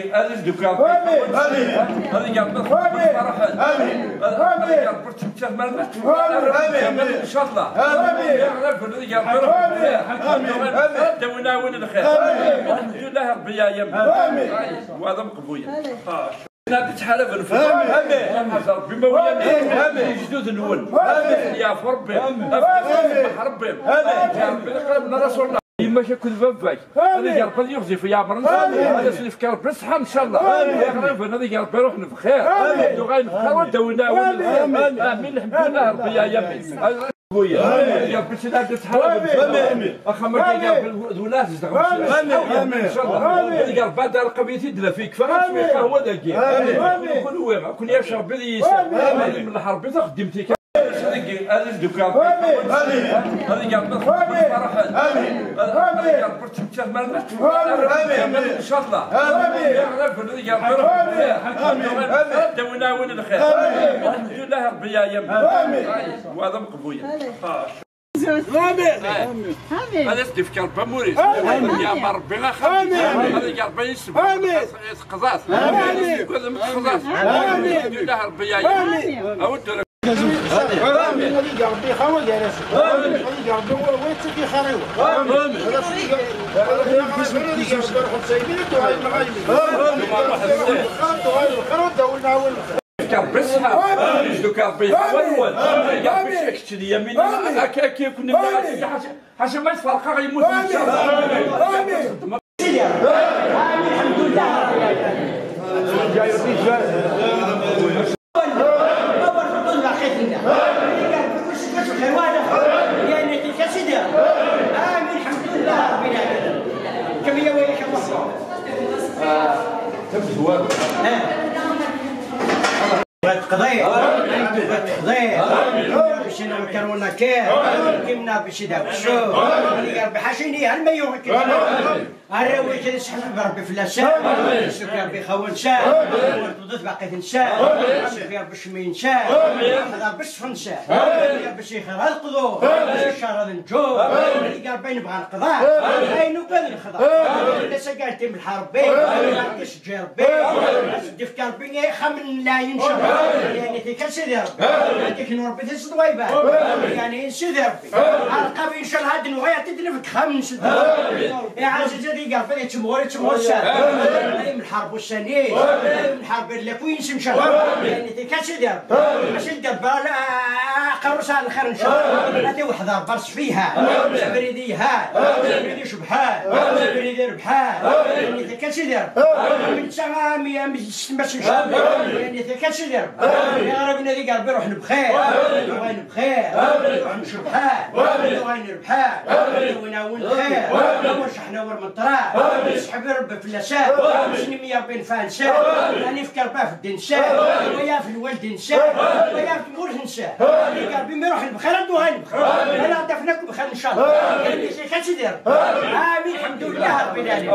هذه الدكان هذه قال بس فرحان هذه برت تشاف مالنا ان شاء الله يعرف هذه قال برت دونا وين الخير الحمد لله رب العالمين وهذا مقبول نادي تحالف الفضل امين ربي ما ويا جدود نول يا ربي افرح ربي يا ربي قربنا رسول الله ما شكل بابك هذا يا ربي يغزي في عمرنا هذا سلف كرب بصحة إن شاء الله. يا رب هذا يا ربي روحنا في خير دوغاين في خير ودونا آمين. الحمد لله ربي يا يمين خويا. يا بنتي لا تتحرك أخا ما كاين الولاد آمين. إن شاء الله. قال بعد رقبيتي دلا فيك. شوية هو ذاك كل وين كل يا شرب لي من الحرب خدمتي هذه الدكان هذه قال بس فرحان هذه قال برت تشاف مالنا ان شاء الله يعرف هذه قال برت دونا وين الخير الحمد لله رب العالمين وهذا مقبول هذا يا لا خمس هذا قال بين السبع قزاز هذا متخزاز الحمد لله رب العالمين اود ربي يا خريوه كربسها جدو كربي اول كربي شكت اليمين هكا كي كنا حاجة ما يتفرق غيموت ان شاء الله الحمد لله تبدو هذا قضيه قضية قضية باش نكرونا كيف كيمنا باش داو شو اللي قال بحشيني هل ما يوم كده الروي كده سحب بربي في الشاء شكرا بخون شاء وردت باقي نشاء شكرا باش مين شاء هذا باش فن شاء باش يخرج القضاء باش يشرد الجو اللي قال بين بغى القضاء اين وبين الخضاء لسه قالت من الحرب بي قالتش جير بي ديف قلبي خمن لا ينشر يعني في كل سيدي ربي هذيك نور بيت الصدويبة يعني سيدي ربي القبي إن شاء الله هاد النوعية تدلفك خمس؟ يا عزيزي دي قال فلي تمور تمور سان من الحرب والسنين من الحرب اللي كوين سمشى يعني في كل سيدي ربي ماشي الدبا على الخير إن شاء الله. هاتي وحدة برس فيها. بريدي ها. بريدي شبحان بريدي ربحان يعني في كل سيدي ربي من سامي باش الله يعني في كل سيدي ربي يا ربي نادي قلبي روح بخير وين بخير روح نشرب حال وين ربحان وناول خير واش إحنا ور من طراب نسحب ربي في اللسان شنو مية بين فانسان راني في كرباه في الدين ويا في الوالد نسان ويا في الغرز نسان قلبي ما يروح بخير عنده هاني بخير أنا دفنكم بخير إن شاء الله. يعني شي كاتش دير. آمين. الحمد لله رب العالمين.